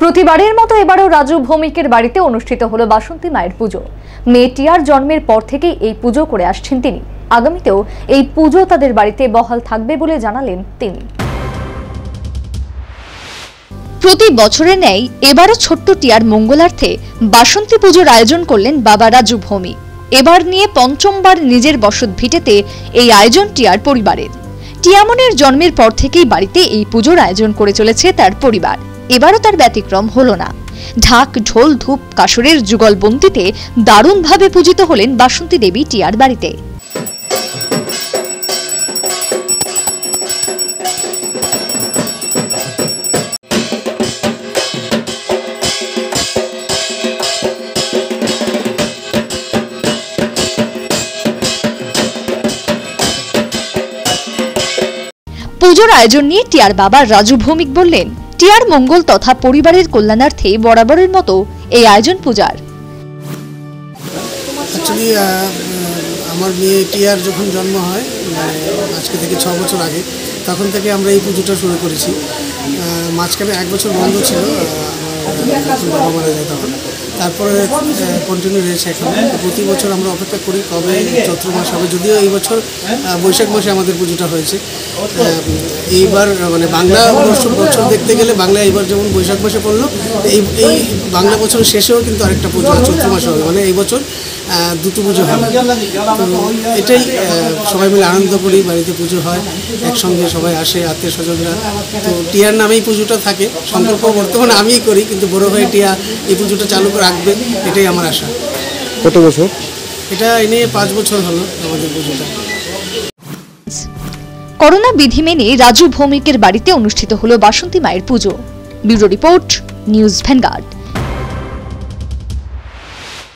প্রতিবারের মতো এবারও রাজু ভৌমিকের বাড়িতে অনুষ্ঠিত হলো বাসন্তী মায়ের পুজো। মেয়ে টিয়ার জন্মের পর থেকেই এই পুজো করে আসছেন তিনি। আগামীতেও এই পুজো তাদের বাড়িতে বহাল থাকবে বলে জানালেন তিনি। প্রতি বছরে ন্যায় এবারও ছোট্ট টিয়ার মঙ্গলার্থে বাসন্তী পুজোর আয়োজন করলেন বাবা রাজু ভৌমিক। এবার নিয়ে পঞ্চমবার নিজের বসত ভিটেতে এই আয়োজন টিয়ার পরিবারের। টিয়ামনের জন্মের পর থেকেই বাড়িতে এই পুজোর আয়োজন করে চলেছে তার পরিবার। এবারও তার ব্যতিক্রম হলো না। ঢাক, ঢোল, ধূপ কাসরের যুগলবন্দিতে দারুণভাবে পূজিত হলেন বাসন্তী দেবী টিয়ার বাড়িতে। পুজোর আয়োজন নিয়ে টিয়ার বাবা রাজু ভৌমিক বললেন টিয়ার মঙ্গল তথা পরিবারের কল্যাণার্থে বরাবরের মতো এই আয়োজন পূজার। অ্যাকচুয়ালি আমার মেয়ে টিয়ার যখন জন্ম হয় মানে আজকে থেকে ছ বছর আগে, তখন থেকে আমরা এই পুজোটা শুরু করেছি। মাঝখানে এক বছর বন্ধ ছিল আমার বাবা মারা যায় তখন। তারপরে কন্টিনিউ রয়েছে এখন। প্রতি বছর আমরা অপেক্ষা করি কবে চৈত্র মাস হবে। যদিও এই বছর বৈশাখ মাসে আমাদের পুজোটা হয়েছে। এইবার মানে বাংলা বর্ষ বছর দেখতে গেলে বাংলা এইবার যেমন বৈশাখ মাসে পড়ল, এই এই বাংলা বছরের শেষেও কিন্তু আরেকটা পুজো চৈত্র মাসে হবে। মানে এই বছর দুটো পুজো হবে তো এটাই সবাই মিলে আনন্দ করি, বাড়িতে পুজো হয়, একসঙ্গে সবাই আসে, আত্মীয় স্বজনরা। তো টিয়ার নামেই পুজোটা থাকে, সম্পর্ক বর্তমানে আমিই করি, কিন্তু বড় হয়ে টিয়া এই পুজোটা চালু করে রাখবে এটাই আমার আশা। কত বছর? এটা এ নিয়ে পাঁচ বছর হলো আমাদের পুজোটা। করোনা বিধি মেনে রাজু ভৌমিকের বাড়িতে অনুষ্ঠিত হলো বাসন্তী মায়ের পুজো। Bureau report news vanguard.